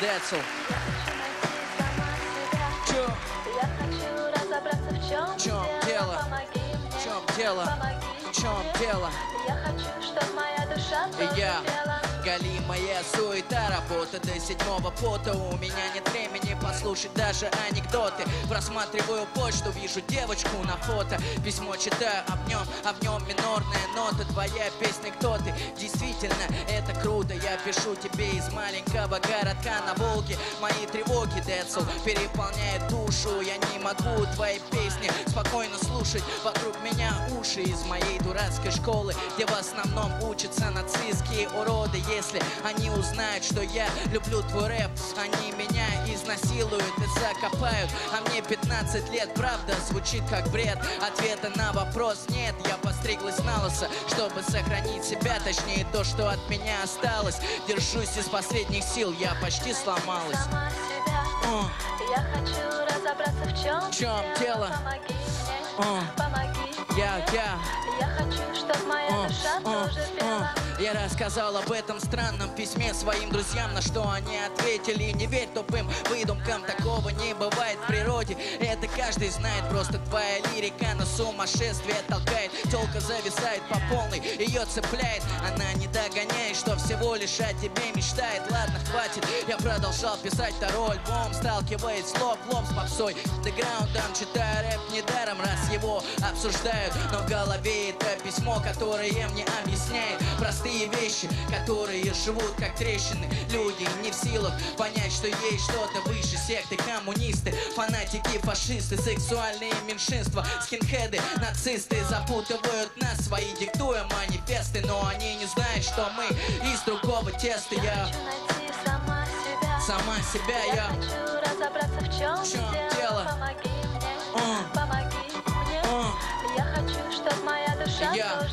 Децл. Я хочу найти сама себя. Чё? Я хочу разобраться, в чем, В чём дело? Помоги мне. В чем дело? Помоги В чем мне. дело? Я хочу, чтобы моя душа Я пела. Галимая суета, работа до седьмого пота. У меня нет времени послушать даже анекдоты. Просматриваю почту, вижу девочку на фото. Письмо читаю об нем, а в нем минорная нота. Твоя песня «Кто ты?» Действительно, это круто. Я пишу тебе из маленького городка на Волге. Мои тревоги, Децл, переполняют душу. Я не могу твои песни спокойно слушать. Вокруг меня уши из моей дурацкой школы Где в основном учатся нацистские уроды. Если они узнают, что я люблю твой рэп. Они меня изнасилуют и закопают. А мне 15 лет, правда, звучит как бред. Ответа на вопрос нет, я постриглась на лысо. Чтобы сохранить себя, точнее то, что от меня осталось. Держусь из последних сил, я почти сломалась. Сама себя. Я хочу разобраться, в чем, В чём дело? Помоги мне. Помоги я, мне. я. Я хочу, чтобы моя душа тоже пела. Я рассказал об этом странном письме своим друзьям, на что они ответили. Не верь тупым выдумкам, такого не бывает в природе Это каждый знает, просто твоя лирика на сумасшествие толкает. Телка зависает по полной, ее цепляет. Она не догоняет, что всего лишь о тебе мечтает. Ладно, хватит, я продолжал писать второй альбом. Сталкиваясь лоб в лоб с попсой. Деграундом, раз его обсуждают Но в голове это письмо, которое мне объясняет Простые вещи, которые живут как трещины Люди не в силах понять, что есть что-то выше секты Коммунисты, фанатики, фашисты, сексуальные меньшинства Скинхеды, нацисты запутывают нас Свои диктуя манифесты Но они не знают, что мы из другого теста Я Хочу найти сама себя. сама себя, Я я хочу разобраться, в чем, В чём дело? Помоги Я.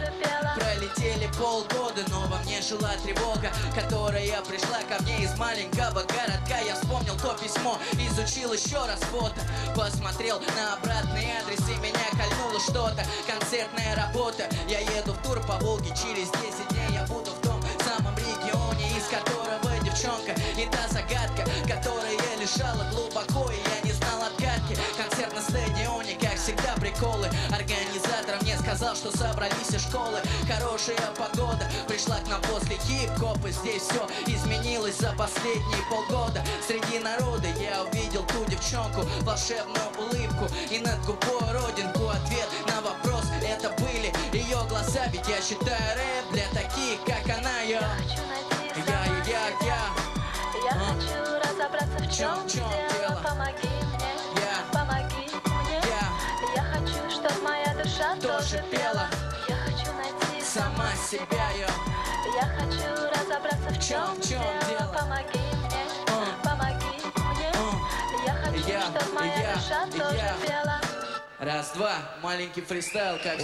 Пролетели полгода, но во мне жила тревога Которая пришла ко мне из маленького городка. Я вспомнил то письмо, изучил еще раз фото Посмотрел на обратный адрес и меня кольнуло что-то. Концертная работа, я еду в тур по Волге Через 10 дней я буду в том самом регионе Из которого девчонка и та загадка Которая лежала глубоко и я не знал отгадки Концерт на стадионе, как всегда приколы Организатор мне сказал, что собрались из школы. Хорошая погода пришла к нам после хип-хопа. Здесь все изменилось за последние полгода. Среди народа я увидел ту девчонку Волшебную улыбку. И над губой родинку Ответ на вопрос. Это были ее глаза Ведь я считаю рэп для таких, как она. Я, Я я, я, я, Я А? хочу разобраться, в чём, чем, в чём? дело? Душа Тоже тоже пела. пела. Я хочу найти Сама себя, я Я хочу разобраться, в чем, в чём дело? Помоги мне. А. Помоги мне. А. Я хочу, Я, чтобы моя я, душа тоже я. пела. Раз, два, маленький фристайл, как